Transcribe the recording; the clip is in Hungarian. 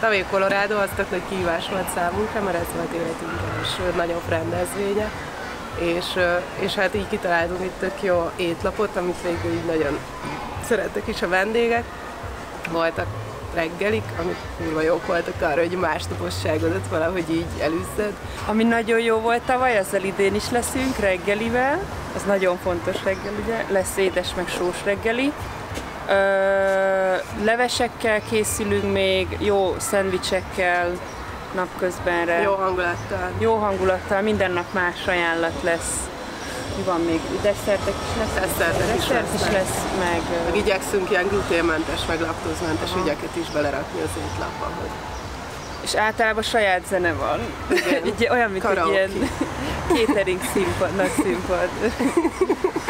Tavé Colorado az tök nagy kihívás volt számunkra, mert ez volt életünk első nagyobb rendezvénye, és, és hát így kitaláltunk itt tök jó étlapot, amit végül így nagyon szerettek is a vendégek. Voltak reggelik, amik kurva jók voltak arra, hogy másnaposságodat valahogy így elűzzed. Ami nagyon jó volt tavaly, ezzel idén is leszünk reggelivel, az nagyon fontos reggel, ugye, lesz édes meg sós reggeli. Ö, levesekkel készülünk még, jó szendvicsekkel napközbenre. Jó hangulattal. Jó hangulattal, minden nap más ajánlat lesz. Mi van még? Desszertek is lesz? Desszertek is Desszert is lesz, meg... Meg igyekszünk ilyen gluténmentes, meg laktózmentes ügyeket is belerakni az étlapba. Hogy És általában saját zene van. Igen. Egy olyan, mint Karaoke. egy ilyen catering színpad, nagy színpad.